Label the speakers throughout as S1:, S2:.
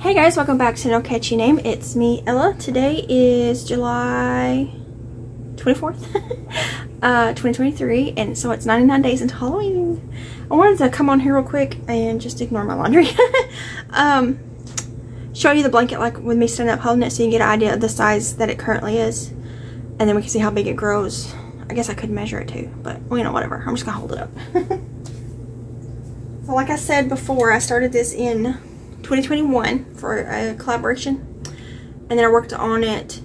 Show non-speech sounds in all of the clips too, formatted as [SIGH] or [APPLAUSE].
S1: Hey guys, welcome back to No Catchy Name. It's me, Ella. Today is July 24th, [LAUGHS] uh, 2023, and so it's 99 days until Halloween. I wanted to come on here real quick and just ignore my laundry. [LAUGHS] um, show you the blanket like with me standing up holding it so you get an idea of the size that it currently is. And then we can see how big it grows. I guess I could measure it too, but well, you know, whatever. I'm just gonna hold it up. [LAUGHS] so like I said before, I started this in 2021 for a collaboration. And then I worked on it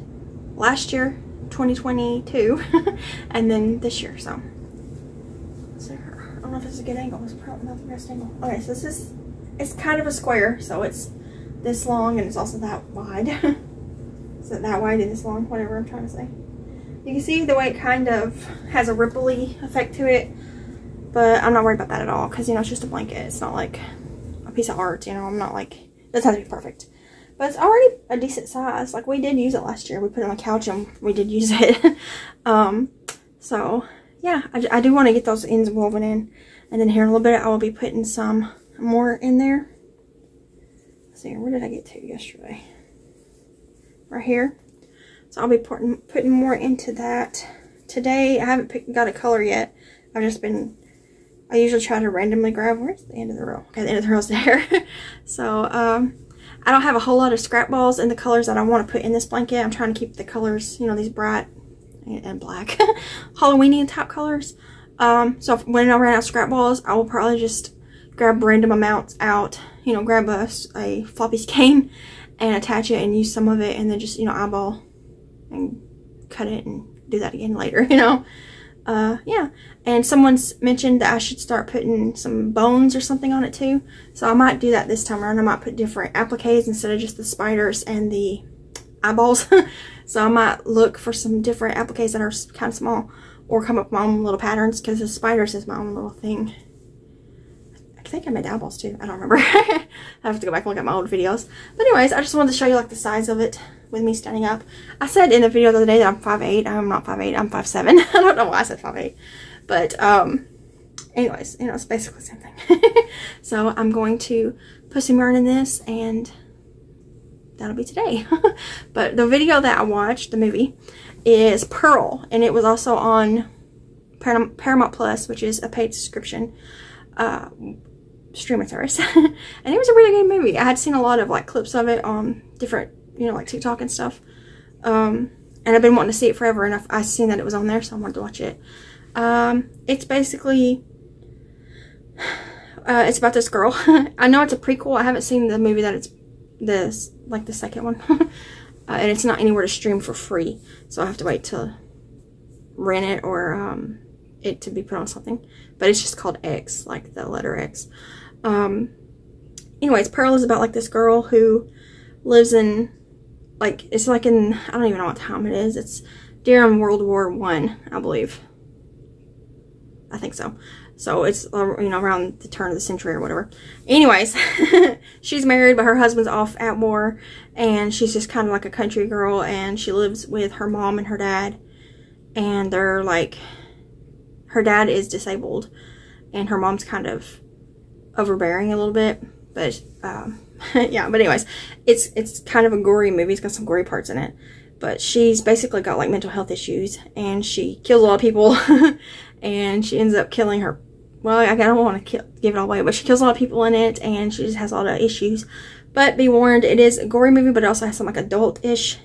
S1: last year, 2022, [LAUGHS] and then this year, so. so. I don't know if this is a good angle. It's probably not the best angle. Okay, so this is, it's kind of a square, so it's this long and it's also that wide. [LAUGHS] is it that wide and this long? Whatever I'm trying to say. You can see the way it kind of has a ripply effect to it, but I'm not worried about that at all because, you know, it's just a blanket. It's not like a piece of art, you know, I'm not like, it doesn't to be perfect. But it's already a decent size. Like, we did use it last year. We put it on the couch and we did use it. [LAUGHS] um, so, yeah, I, I do want to get those ends woven in. And then here in a little bit, I will be putting some more in there. Let's see, where did I get to yesterday? Right here. So I'll be putting, putting more into that. Today, I haven't picked, got a color yet. I've just been I usually try to randomly grab, where's the end of the row? Okay, the end of the row is there. [LAUGHS] so, um, I don't have a whole lot of scrap balls in the colors that I want to put in this blanket. I'm trying to keep the colors, you know, these bright and black [LAUGHS] Halloweeny type colors. Um, so when I run out of scrap balls, I will probably just grab random amounts out, you know, grab a, a floppy skein and attach it and use some of it and then just, you know, eyeball and cut it and do that again later, [LAUGHS] you know uh, yeah. And someone's mentioned that I should start putting some bones or something on it too. So I might do that this time around. I might put different appliques instead of just the spiders and the eyeballs. [LAUGHS] so I might look for some different appliques that are kind of small or come up with my own little patterns because the spiders is my own little thing. I think I made eyeballs too. I don't remember. [LAUGHS] I have to go back and look at my old videos. But anyways, I just wanted to show you like the size of it with me standing up. I said in the video the other day that I'm 5'8". I'm not 5'8". I'm 5'7". [LAUGHS] I don't know why I said 5'8". But, um, anyways, you know, it's basically the same thing. [LAUGHS] so I'm going to put some yarn in this and that'll be today. but the video that I watched, the movie, is Pearl. And it was also on Paramount Plus, which is a paid subscription uh, service. [LAUGHS] and it was a really good movie. I had seen a lot of like clips of it on different you know, like TikTok and stuff. Um, and I've been wanting to see it forever, and I've, I've seen that it was on there, so I wanted to watch it. Um, it's basically, [SIGHS] uh, it's about this girl. [LAUGHS] I know it's a prequel. I haven't seen the movie that it's this, like the second one. [LAUGHS] uh, and it's not anywhere to stream for free, so I have to wait to rent it or um, it to be put on something. But it's just called X, like the letter X. Um, anyways, Pearl is about like this girl who lives in like it's like in I don't even know what time it is. It's during World War One, I, I believe. I think so. So it's uh, you know around the turn of the century or whatever. Anyways, [LAUGHS] she's married, but her husband's off at war, and she's just kind of like a country girl, and she lives with her mom and her dad, and they're like, her dad is disabled, and her mom's kind of overbearing a little bit, but um, [LAUGHS] yeah, but anyways, it's it's kind of a gory movie. It's got some gory parts in it. But she's basically got like mental health issues and she kills a lot of people [LAUGHS] and she ends up killing her. Well, I don't want to give it all away, but she kills a lot of people in it and she just has a lot of issues. But be warned, it is a gory movie, but it also has some like adult-ish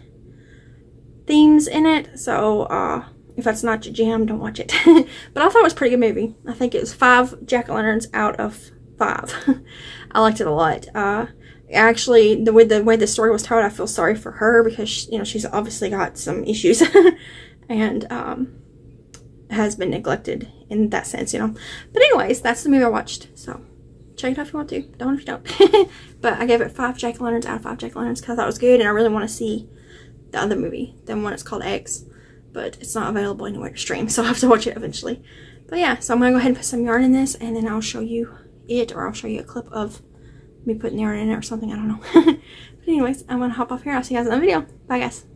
S1: themes in it. So, uh, if that's not your jam, don't watch it. [LAUGHS] but I thought it was a pretty good movie. I think it was five jack-o'-lanterns out of five. [LAUGHS] I liked it a lot. Uh, actually the way the way the story was told, I feel sorry for her because she, you know she's obviously got some issues [LAUGHS] and um, has been neglected in that sense, you know. But anyways, that's the movie I watched. So check it out if you want to. Don't if you don't. but I gave it five jack o' lanterns out of five jack o' lanterns because I thought it was good and I really want to see the other movie, the one it's called X. But it's not available anywhere to stream, [LAUGHS] so I'll have to watch it eventually. But yeah, so I'm gonna go ahead and put some yarn in this and then I'll show you it or I'll show you a clip of me putting yarn in it or something. I don't know. [LAUGHS] but anyways, I'm going to hop off here. I'll see you guys in the video. Bye, guys.